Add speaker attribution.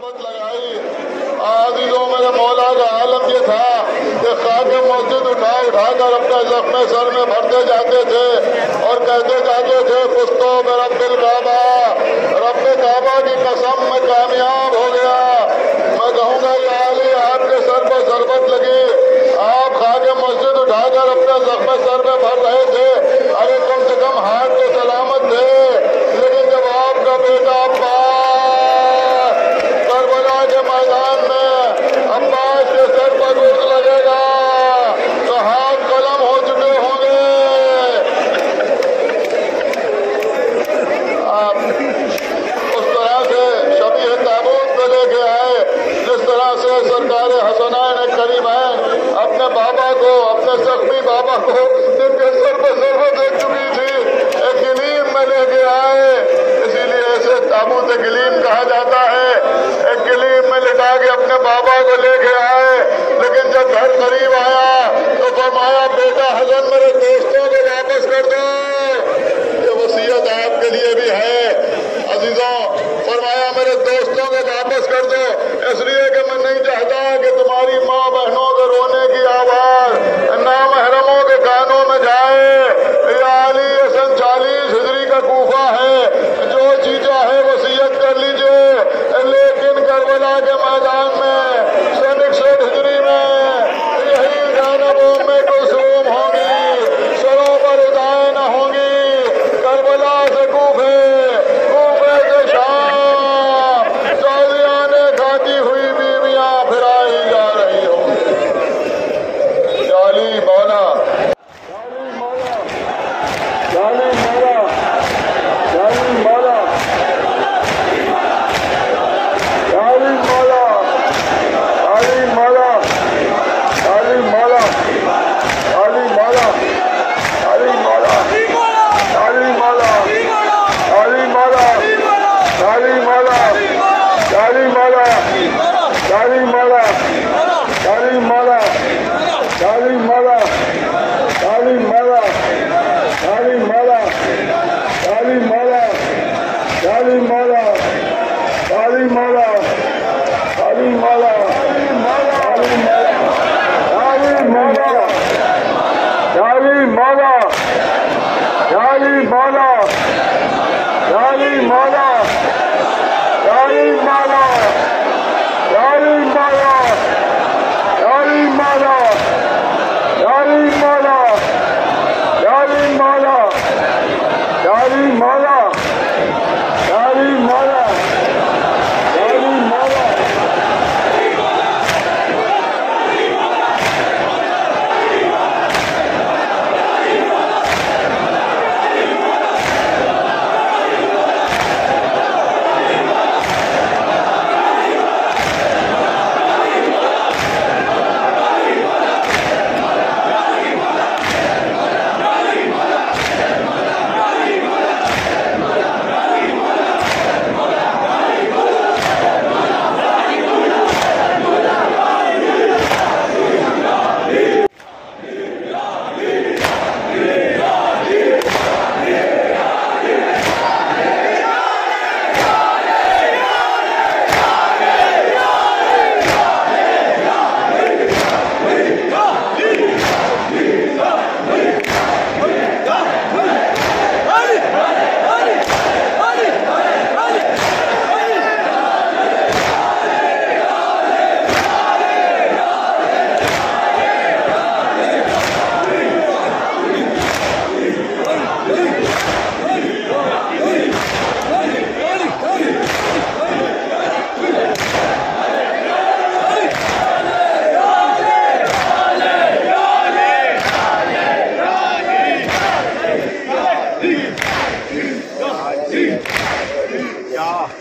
Speaker 1: शरबत लगाई। आदिलों मेरे मौला का आलम ये था कि खाके मस्जिद उठा उठा कर अपने जख्मे सर में भरते जाते थे और कहते जाते थे, पुस्तो में रबिल काबा। रब काबा की कसम में कामयाब हो गया मैं कहूँगा ये आली आपके सर पर शरबत लगी आप खाके मस्जिद उठाकर अपने जख्मे सर में भर रहे थे अरे कम से कम हाथ तो सलामत थे लेकिन जब आपका बेटा अब्बास करबला के मैदान में अब्बास के सर पर रोज लगेगा तो हाथ कलम हो चुके होंगे आप उस तरह से शबी ताबूत को लेके आए जिस तरह से सरकार हसनैन करीमैन अपने बाबा को अपने बाबा को जिनके सर पर सरबत देख चुकी थी। एक गलीम में लेके आए। इसीलिए ऐसे ताबूत गलीम कहा जाता है। एक गलीम में लिटा के अपने बाबा को लेके आए। लेकिन जब घर करीब आया तो फरमाया, बेटा हजन मेरे दोस्तों को वापस कर दो। ये वसीयत आपके लिए भी है। अजीजों, फरमाया, मेरे दोस्तों को वापस कर दो। इसलिए कि मैं नहीं चाहता कि तुम्हारी माँ बहनों